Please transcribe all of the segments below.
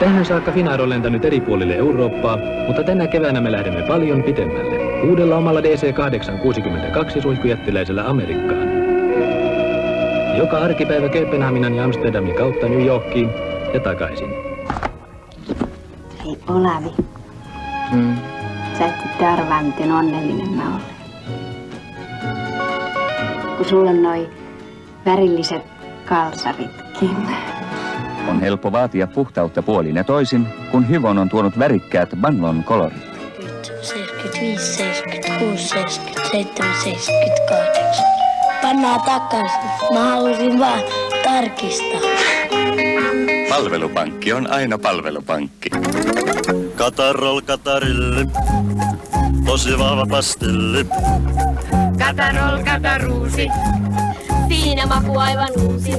Tähän saakka Finnair on lentänyt eri puolille Eurooppaa, mutta tänä keväänä me lähdemme paljon pitemmälle. Uudella omalla DC-862 suihkujättiläisellä Amerikkaan. Joka arkipäivä Kööpenhaminan ja Amsterdamin kautta New Yorkiin ja takaisin. Hei Olavi, Hmm. sä et sitten arvaa, miten onnellinen mä olen. Kun sulla on noi värilliset kalsaritkin. On helppo vaatia puhtautta puolin ja toisin, kun Hyvon on tuonut värikkäät Banlon kolorit. 75, 76, 77, 78. Pannaan takaisin. Mä halusin vaan tarkistaa. Palvelupankki on aina palvelupankki. Katarol Katarille, tosi vahva pastilli. Katarol, kataruusi. Siinä maku aivan uusi.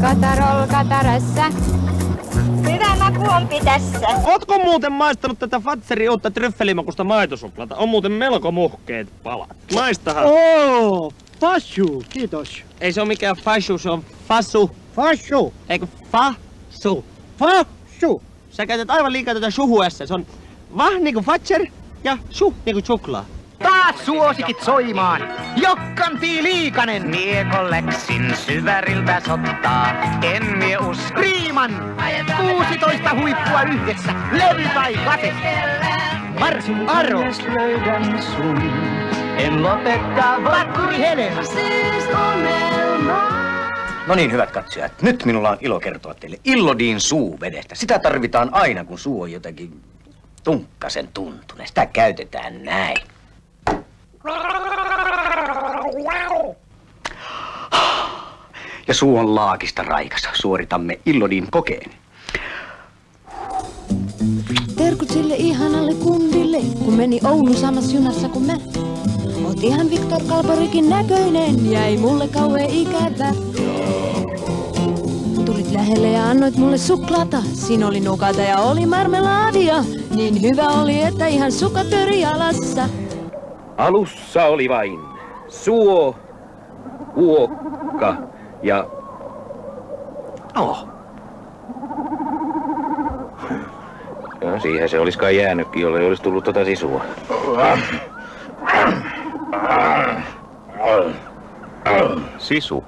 Katarol, katarassa. Hyvä maku on tässä. Ootko muuten maistanut tätä Fatserin uutta tryffelimakusta maitosuklata? On muuten melko muhkeet palat. Maistahan. Oo, fassu, kiitos. Ei se ole mikään fashu, se on fasu. Fassu, Eikö fasu? fassu. Sä käytät aivan liikaa tätä suhuessa. Se on vah niinku Fatser ja su niinku suklaa. Taas suosikit soimaan. Jokkanti Liikanen. Miekolleksin syväriltä sottaa. En mie usko. Riiman. 16 huippua yhdessä. Levy tai kate. Varsin aro. löydän sun. En lopeta Vakkuri Helena. No niin, hyvät katsojat. Nyt minulla on ilo kertoa teille Illodin suuvedestä. Sitä tarvitaan aina, kun suu on jotenkin tunkkasen tuntunen. Sitä käytetään näin. Ja suu on laakista raikas. Suoritamme Illodin kokeen. Terkut sille ihanalle kundille, kun meni Oulun samassa junassa kuin mä. Oot ihan Viktor Kalborikin näköinen, jäi mulle kauhean ikävä. Tulit lähelle ja annoit mulle suklaata. Siinä oli nukata ja oli marmelaadia. Niin hyvä oli, että ihan sukatöri jalassa. Alussa oli vain suo, uokka ja... Oh. No, siihen se olisi kai jäänytkin, jolle ei olisi tullut tota sisua. Sisu.